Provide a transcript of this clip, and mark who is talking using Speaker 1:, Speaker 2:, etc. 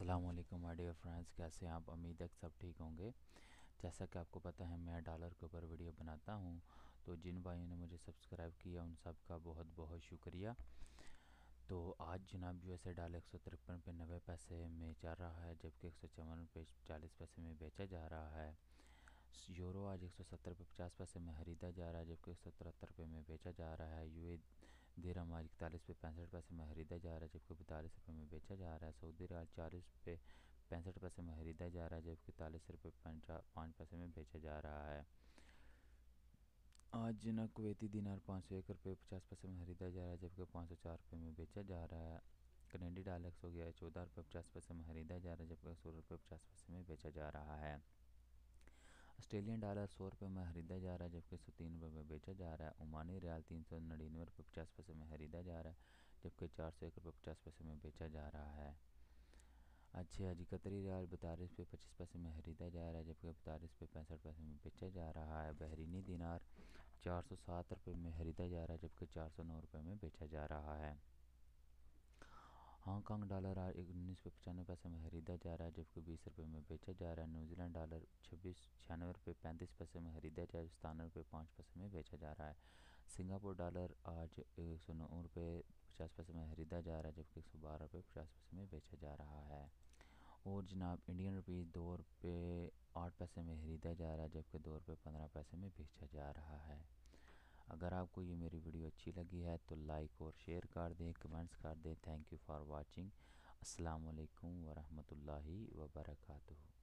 Speaker 1: السلام علیکم my dear friends کیسے ہیں آپ؟ امید ہے سب ٹھیک ہوں گے۔ جیسا کہ آپ کو پتہ ہے، میں ڈالر کے اوپر ویڈیو بناتا ہوں۔ تو جن بھائیوں نے مجھے سبسکرائب کیا، ان سب کا بہت بہت شکریہ۔ تو آج جناب یو ایس اے ڈالر ایک سو ترپن پہ نوے پیسے میں چل رہا ہے، جبکہ ایک سو چون پہ چالیس پیسے میں بیچا جا رہا ہے۔ یورو آج ایک سو ستر پہ پچاس پیسے میں خریدا جا رہا ہے، جبکہ ایک سو ترہتر پہ میں بیچا جا رہا ہے۔ یو اے درہم آج اکتالیس پہ پینسٹھ پیسے میں خریدا جا رہا ہے جبکہ بیتالیس روپے میں بیچا جا رہا ہے سعودی ریال چالیس پہ پینسٹھ پیسے میں خریدا جا رہا ہے جبکہ تالیس روپے پانچ پیسے میں بیچا جا رہا ہے آج جنا کویتی دینار پانچ سو ایک روپے پچاس پیسے میں خریدا جا رہا ہے جبکہ پانچ سو چار روپے میں بیچا جا رہا ہے کینیڈی ڈالر ایک سو گیا چودہ روپے پچاس پیسے میں خریدا جا رہا ہے جبکہ سو روپے پچاس پیسے میں بیچا جا رہا ہے آسٹریلین ڈالر سو روپے میں خریدا جا رہا ہے جبکہ سو تین روپے میں بیچا جا رہا ہے عمانی ریال تین سو نڑینوے روپے پچاس پیسے میں خریدا جا رہا ہے جبکہ چار سو ایک روپے پچاس پیسے میں بیچا جا رہا ہے اچھا جی قطری ریال بتالیس پہ پچیس پیسے میں خریدا جا رہا ہے، جبکہ بتالیس پہ پینسٹھ پیسے میں بیچا جا رہا ہے۔ بحرینی دینار چار سو سات روپے میں خریدا جا رہا ہے، جبکہ چار سو نو روپے میں بیچا جا رہا ہے۔ ہانگ کانگ ڈالر انیس پہ پچانوے پیسے میں خریدا جا رہا ہے، جبکہ بیس روپے میں بیچا جا رہا ہے۔ نیوزی لینڈ ڈالر چھبیس، چھیانوے روپے پینتیس پیسے میں خریدا جا رہا ہے، ستانوے روپے پانچ پیسے میں بیچا جا رہا ہے۔ سنگاپور ڈالر آج ایک سو نو روپے پچاس پیسے میں خریدا جا رہا ہے، جبکہ ایک سو بارہ روپے پچاس پیسے میں بیچا جا رہا ہے۔ اور جناب انڈین روپیز دو روپے آٹھ پیسے میں خریدا جا رہا ہے، جبکہ دو روپے پندرہ پیسے میں بیچا جا رہا ہے۔ اگر آپ کو یہ میری ویڈیو اچھی لگی ہے تو لائک اور شیئر کر دیں، کمنٹس کر دیں۔ تھینک یو فار واچنگ السلام علیکم ورحمۃ اللہ وبرکاتہ۔